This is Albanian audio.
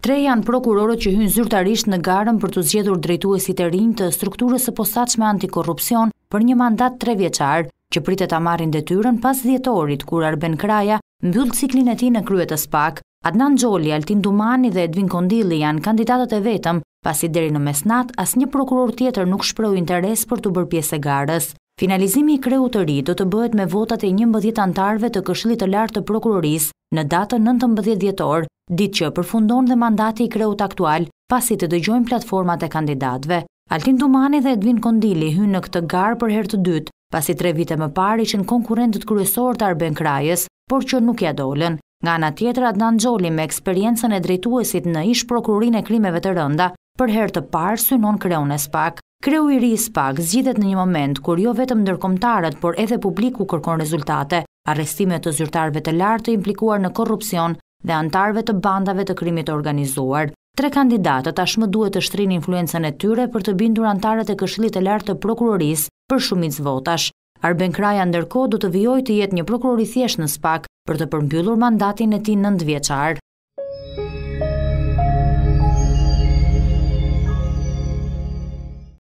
Tre janë prokurorët që hynë zyrtarisht në garën për t'u zgjedhur drejtuesit e rinj të strukturës së posaçme antikorrupsion për një mandat trevjeçar, që pritet ta marrin detyrën pas dhjetorit, kur Arben Kraja mbyll ciklin e tij në krye të spak. Adnan Xholi, Altin Dumani dhe Edvin Kondili janë kandidatët e vetëm pasi deri në mesnatë asnjë prokuror tjetër nuk shprehu interes për t'u bërë pjesë e garës. Finalizimi i kreut të ri do të bëhet me votat e njëmbëdhjetë anëtarëve të Këshillit të Lartë të Prokurorisë në datën nëntëmbëdhjetë dhjetor, ditë që përfundon dhe mandati i kreut aktual, pasi të dëgjojnë platformat e kandidatëve. Altin Dumani dhe Edvin Kondili hyjnë në këtë garë për herë të dytë, pasi tre vite më parë ishin konkurrentët kryesorë të Arben Krajës, por që nuk ia dolën. Nga ana tjetër, Adnan Xholi, me eksperiencën e drejtuesit në ish-Prokurorinë e Krimeve të Rënda, për herë të parë synon kreun e spak. Kreu i ri i spak zgjidhet në një moment kur jo vetëm ndërkombëtarët, por edhe publiku kërkon rezultate, arrestime të zyrtarëve të lartë të implikuar në korrupsion dhe anëtarëve të bandave të krimit të organizuar. Tre kandidatët tashmë duhet të shtrijnë influencën e tyre për të bindur anëtarët e Këshillit të Lartë të Prokurorisë për shumicë votash. Arben Kraja ndërkohë do të vijojë të jetë një prokuror i thjeshtë në spak për të përmbyllur mandatin e tij nëntëvjeçar.